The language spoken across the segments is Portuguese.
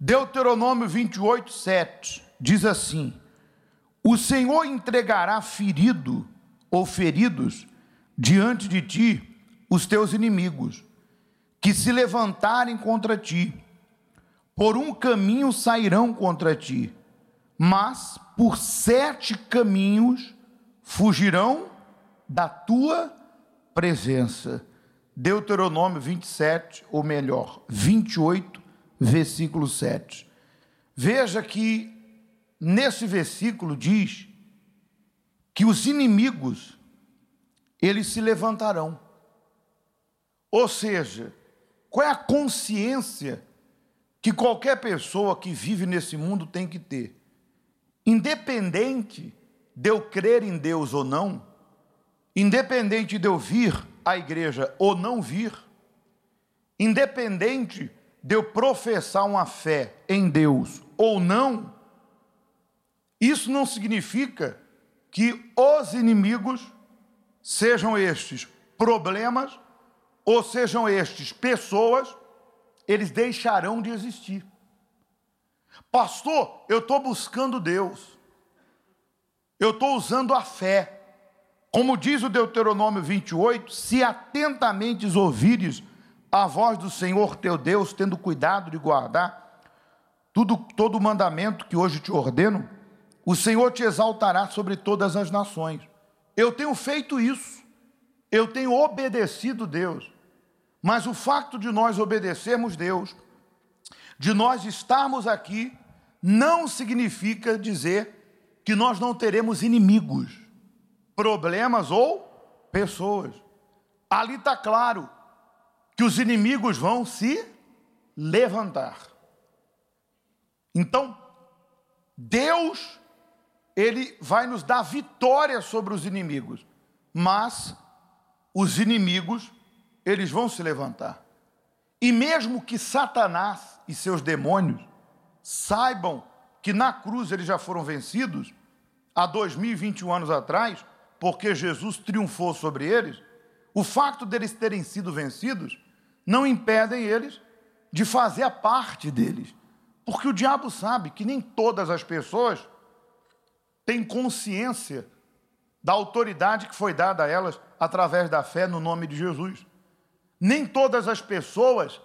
Deuteronômio 28, 7 diz assim: O Senhor entregará ferido ou feridos diante de ti os teus inimigos, que se levantarem contra ti. Por um caminho sairão contra ti, mas por sete caminhos fugirão da tua presença. Deuteronômio 27, ou melhor, 28, versículo 7. Veja que nesse versículo diz que os inimigos eles se levantarão. Ou seja, qual é a consciência que qualquer pessoa que vive nesse mundo tem que ter? Independente de eu crer em Deus ou não, independente de eu vir à igreja ou não vir, independente de eu professar uma fé em Deus ou não, isso não significa que os inimigos sejam estes problemas ou sejam estes pessoas, eles deixarão de existir. Pastor, eu estou buscando Deus, eu estou usando a fé. Como diz o Deuteronômio 28, se atentamente ouvires a voz do Senhor teu Deus, tendo cuidado de guardar tudo, todo o mandamento que hoje te ordeno, o Senhor te exaltará sobre todas as nações. Eu tenho feito isso, eu tenho obedecido Deus, mas o fato de nós obedecermos Deus, de nós estarmos aqui, não significa dizer que nós não teremos inimigos, problemas ou pessoas. Ali está claro que os inimigos vão se levantar. Então, Deus, Ele vai nos dar vitória sobre os inimigos, mas os inimigos, eles vão se levantar. E mesmo que Satanás e seus demônios saibam que na cruz eles já foram vencidos, há 2021 anos atrás, porque Jesus triunfou sobre eles, o fato deles terem sido vencidos não impedem eles de fazer a parte deles. Porque o diabo sabe que nem todas as pessoas têm consciência da autoridade que foi dada a elas através da fé no nome de Jesus. Nem todas as pessoas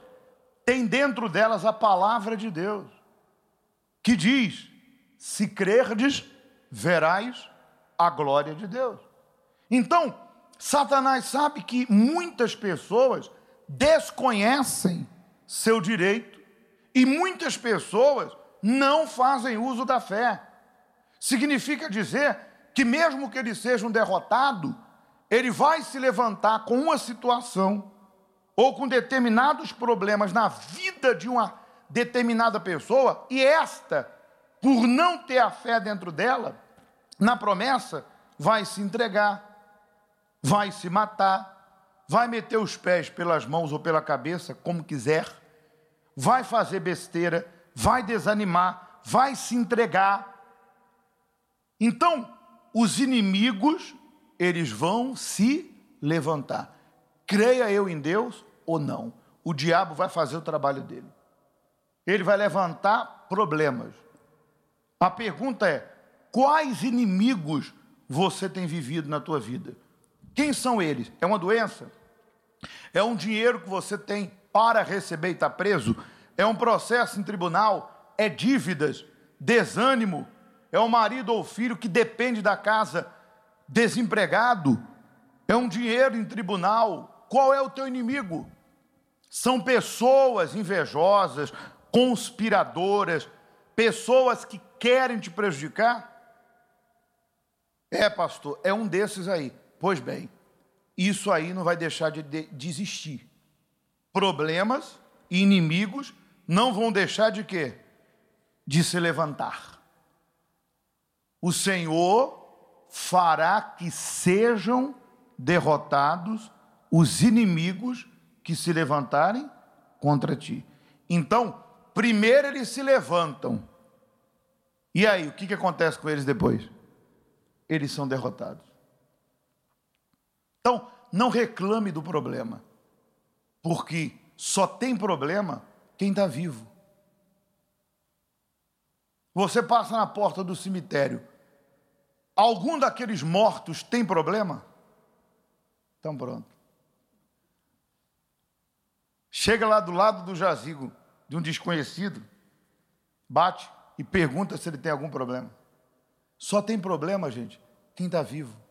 têm dentro delas a palavra de Deus, que diz: se crerdes, verás a glória de Deus. Então, Satanás sabe que muitas pessoas desconhecem seu direito e muitas pessoas não fazem uso da fé. Significa dizer que, mesmo que ele seja um derrotado, ele vai se levantar com uma situação ou com determinados problemas na vida de uma determinada pessoa, e esta, por não ter a fé dentro dela, na promessa, vai se entregar, vai se matar, vai meter os pés pelas mãos ou pela cabeça, como quiser, vai fazer besteira, vai desanimar, vai se entregar. Então, os inimigos, eles vão se levantar. Creia eu em Deus ou não, o diabo vai fazer o trabalho dele. Ele vai levantar problemas. A pergunta é: quais inimigos você tem vivido na tua vida? Quem são eles? É uma doença? É um dinheiro que você tem para receber e está preso? É um processo em tribunal? É dívidas? Desânimo? É um marido ou filho que depende da casa desempregado? É um dinheiro em tribunal? Qual é o teu inimigo? São pessoas invejosas, conspiradoras, pessoas que querem te prejudicar? É, pastor, é um desses aí. Pois bem, isso aí não vai deixar de, de existir. Problemas e inimigos não vão deixar de quê? De se levantar. O Senhor fará que sejam derrotados os inimigos que se levantarem contra ti. Então, primeiro eles se levantam. E aí, o que, que acontece com eles depois? Eles são derrotados. Então, não reclame do problema, porque só tem problema quem está vivo. Você passa na porta do cemitério. Algum daqueles mortos tem problema? Então pronto. Chega lá do lado do jazigo de um desconhecido, bate e pergunta se ele tem algum problema. Só tem problema, gente, quem está vivo.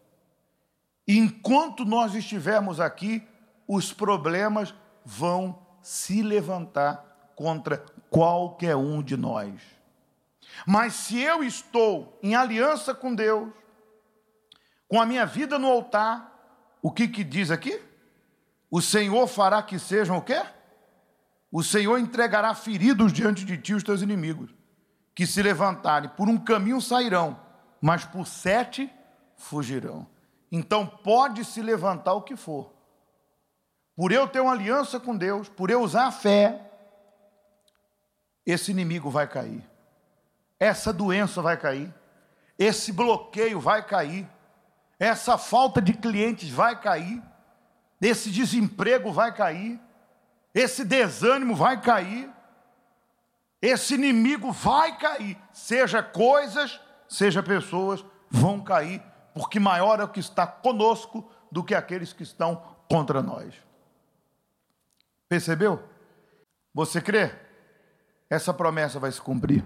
Enquanto nós estivermos aqui, os problemas vão se levantar contra qualquer um de nós. Mas se eu estou em aliança com Deus, com a minha vida no altar, o que, que diz aqui? O Senhor fará que sejam o quê? O Senhor entregará feridos diante de ti os teus inimigos, que se levantarem, por um caminho sairão, mas por sete fugirão. Então pode se levantar o que for. Por eu ter uma aliança com Deus, por eu usar a fé, esse inimigo vai cair. Essa doença vai cair, esse bloqueio vai cair, essa falta de clientes vai cair, esse desemprego vai cair, esse desânimo vai cair, esse inimigo vai cair, seja coisas, seja pessoas, vão cair, porque maior é o que está conosco do que aqueles que estão contra nós. Percebeu? Você crê? Essa promessa vai se cumprir.